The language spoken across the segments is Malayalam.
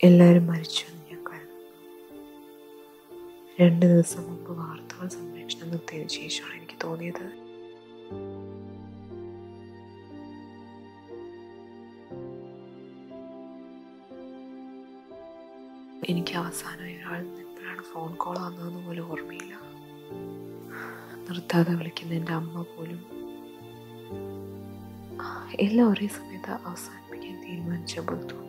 എല്ലാവരും മരിച്ചു എന്ന് ഞാൻ കരുതുന്നു. രണ്ട് ദിവസം മുമ്പ് വാർത്തകൾ സംഭവിച്ചു നിർത്തിയതിനു ശേഷമാണ് എനിക്ക് തോന്നിയത്. എനിക്ക് അവസാനം ഒരാൾ എപ്പോഴാണ് ഫോൺ കോൾ വന്നതെന്ന് പോലും ഓർമ്മയില്ല. നിർത്താതെ വിളിക്കുന്ന എന്റെ അമ്മ പോലും. എല്ലാം ഒരേ സമയത്ത് അവസാനിപ്പിക്കാൻ തീരുമാനിച്ച പോലെ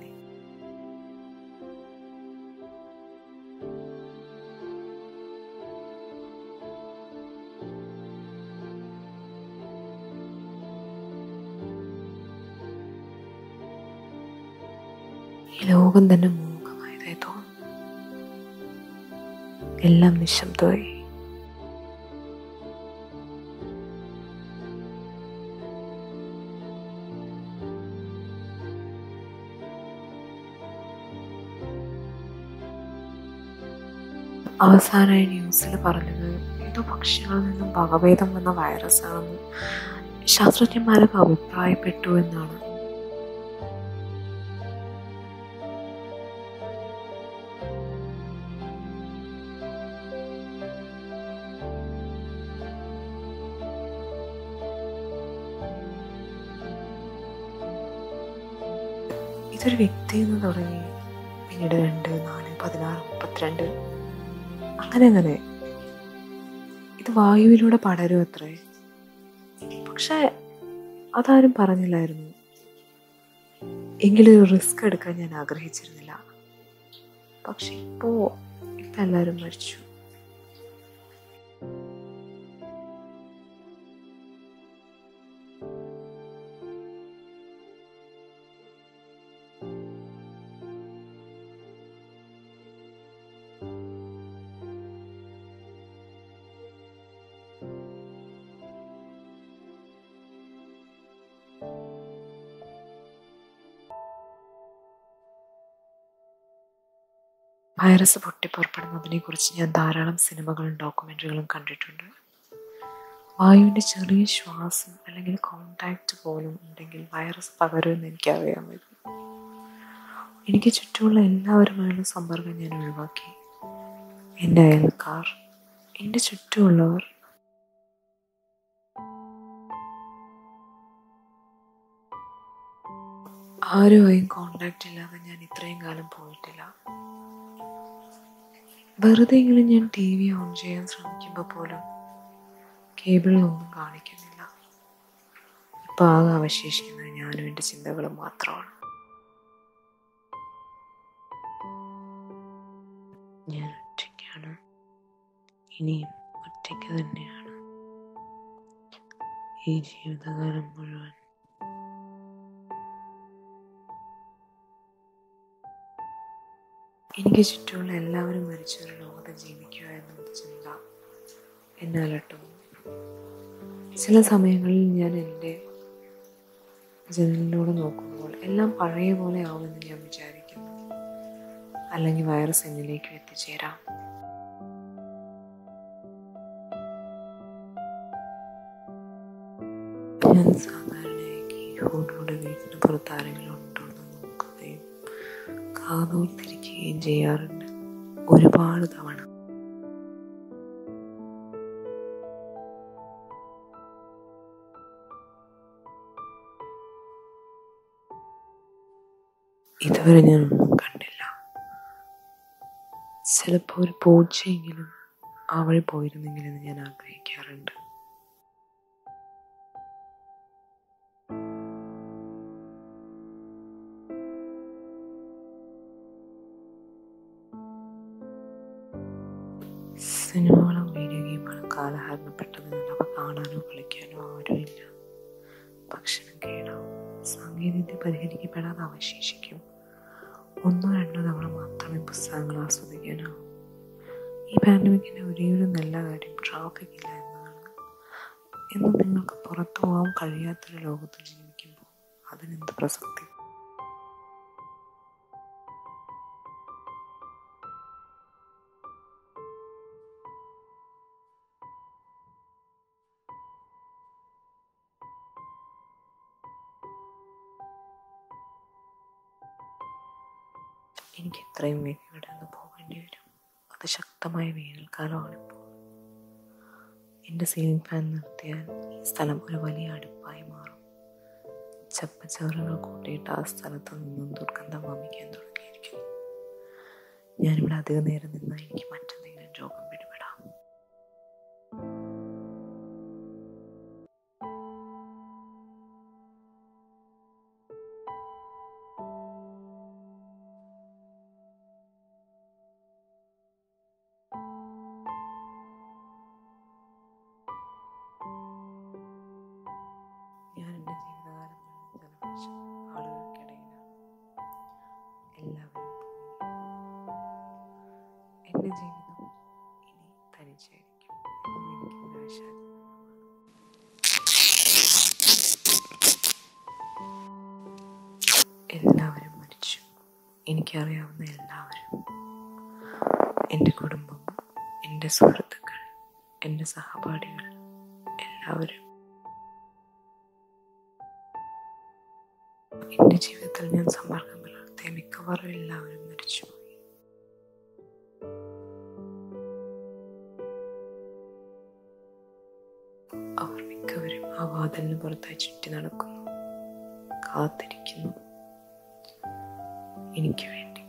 ഈ ലോകം തന്നെ മൂകമായതായി തോന്നുന്നു. എല്ലാം നിശബ്ദമായി. അവസാനമായി ന്യൂസിൽ പറഞ്ഞത് ഏതോ പക്ഷികളിൽ നിന്നും വകഭേദം വന്ന വൈറസാണെന്ന് ശാസ്ത്രജ്ഞന്മാരൊക്കെ അഭിപ്രായപ്പെട്ടു എന്നാണ്. ഇതൊരു വ്യക്തി എന്ന് തുടങ്ങി. പിന്നീട് രണ്ട് നാല് പതിനാറ് മുപ്പത്തിരണ്ട്. അങ്ങനെ അങ്ങനെ. ഇത് വായുവിലൂടെ പടരും അത്രേ. പക്ഷെ അതാരും പറഞ്ഞില്ലായിരുന്നു. എങ്കിലും റിസ്ക് എടുക്കാൻ ഞാൻ ആഗ്രഹിച്ചിരുന്നില്ല. പക്ഷെ ഇപ്പോ ഇപ്പം എല്ലാവരും മരിച്ചു. വൈറസ് പൊട്ടിപ്പുറപ്പെടുന്നതിനെ കുറിച്ച് ഞാൻ ധാരാളം സിനിമകളും ഡോക്യുമെന്ററികളും കണ്ടിട്ടുണ്ട്. വായുവിന്റെ ചെറിയ ശ്വാസം അല്ലെങ്കിൽ കോണ്ടാക്റ്റ് പോലും ഉണ്ടെങ്കിൽ വൈറസ് പകരുമെന്ന് എനിക്കറിയാമായിരുന്നു എനിക്ക് ചുറ്റുമുള്ള എല്ലാവരുമായുള്ള സമ്പർക്കം ഞാൻ ഒഴിവാക്കി. എന്റെ അയൽക്കാർ എന്റെ ചുറ്റുമുള്ളവർ. ആരുമായും കോണ്ടാക്റ്റ് ഇല്ലാതെ ഞാൻ ഇത്രയും കാലം പോയിട്ടില്ല. വെറുതെയെങ്കിലും ഞാൻ ടി വി ഓൺ ചെയ്യാൻ ശ്രമിക്കുമ്പോൾ പോലും കേബിളിലൊന്നും കാണിക്കുന്നില്ല. ഇപ്പം ആകെ അവശേഷിക്കുന്നത് ഞാനും എന്റെ ചിന്തകളും മാത്രമാണ്. ഞാൻ ഒറ്റയ്ക്കാണ്. ഇനിയും ഒറ്റയ്ക്ക് തന്നെയാണ് ഈ ജീവിതകാലം മുഴുവൻ എനിക്ക് ചുറ്റുമുള്ള എല്ലാവരും മരിച്ചൊരു ലോകത്ത് ജീവിക്കുക എന്നൊരു ചിന്ത എന്നെ അലട്ടും ചില സമയങ്ങളിൽ ഞാൻ എന്റെ ജനലിലൂടെ നോക്കുമ്പോൾ എല്ലാം പഴയ പോലെ ആവുമെന്ന് ഞാൻ വിചാരിക്കുന്നു. അല്ലെങ്കിൽ വൈറസ് എന്നിലേക്കും എത്തിച്ചേരാം. ഞാൻ സാധാരണയായി കീബോർഡിലൂടെ വീട്ടിന് പുറത്ത് ആരെങ്കിലും ഉണ്ടോ എന്ന് നോക്കുകയും കാതോർത്തിരിക്കുകയും ചെയ്യാറുണ്ട്. ഒരുപാട് തവണ. ഇതുവരെ ഞാൻ കണ്ടില്ല. ചിലപ്പോൾ ഒരു പൂച്ചയെങ്കിലും ആ വഴി പോയിരുന്നെങ്കിലെന്ന് ഞാൻ ആഗ്രഹിക്കാറുണ്ട്. സിനിമകളും വീഡിയോ ഗെയിമുകളും കാലഹരണപ്പെട്ടത് അവ കാണാനോ കളിക്കാനോ ആരുമില്ല. ഭക്ഷണം കേടാവും. സാങ്കേതികത പരിഹരിക്കപ്പെടാതെ അവശേഷിക്കും ഒന്നോ രണ്ടോ തവണ മാത്രമേ പുസ്തകങ്ങൾ ആസ്വദിക്കാനാവൂ. ഈ പാൻഡമിക്കിന്റെ ഒരേയൊരു ഒരു നല്ല കാര്യം ട്രാഫിക് ഇല്ല എന്നതാണ്. എന്ന് നിങ്ങൾക്ക് പുറത്തു പോകാൻ കഴിയാത്തൊരു ലോകത്ത് ജീവിക്കുമ്പോൾ അതിനെന്ത് പ്രസക്തി? എനിക്ക് എത്രയും വേഗം ഇവിടെ നിന്ന് പോകേണ്ടി വരും. അത് ശക്തമായ വേനൽക്കാലമാണിപ്പോൾ എന്റെ സീലിംഗ് ഫാൻ നിർത്തിയാൽ ഈ സ്ഥലം ഒരു വലിയ അടുപ്പായി മാറും. ചപ്പച്ചവറുകൾ കൂട്ടിയിട്ട് ആ സ്ഥലത്ത് നിന്നും ദുർഗന്ധം വമിക്കാൻ തുടങ്ങിയിരിക്കുന്നു. ഞാനിവിടെ അധിക നേരം നിന്നാൽ എനിക്ക് മറ്റെന്തെങ്കിലും രോഗം എനിക്കറിയാവുന്ന എല്ലാവരും എന്റെ കുടുംബം എന്റെ സുഹൃത്തുക്കൾ എന്റെ സഹപാഠികൾ എല്ലാവരും എന്റെ ജീവിതത്തിൽ ഞാൻ സമ്പർക്കം പുലർത്തിയ മിക്കവാറും എല്ലാവരും മരിച്ചുപോയി അവർ മിക്കവരും ആ വാതിലിന് പുറത്തായി ചുറ്റി നടക്കുന്നു കാത്തിരിക്കുന്നു. എനിക്ക് വേണ്ടി.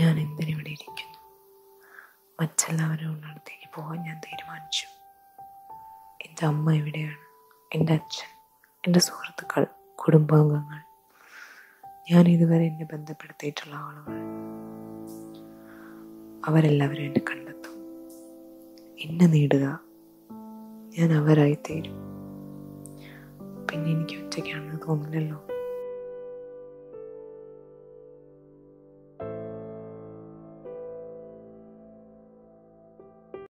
ഞാൻ എന്തിനിവിടെ ഇരിക്കുന്നു? മറ്റെല്ലാവരും ഉള്ളിടത്തേക്ക് പോകാൻ ഞാൻ തീരുമാനിച്ചു. എന്റെ അമ്മ എവിടെയാണ് എന്റെ അച്ഛൻ എന്റെ സുഹൃത്തുക്കൾ കുടുംബാംഗങ്ങൾ ഞാൻ ഇതുവരെ എന്നെ ബന്ധപ്പെടുത്തിയിട്ടുള്ള ആളുകൾ. അവരെല്ലാവരും എന്നെ കണ്ടെത്തും. എന്നെ നേടുക ഞാൻ അവരായി തീരും. പിന്നെ എനിക്ക് ഒറ്റയ്ക്കാണെന്ന് തോന്നില്ലല്ലോ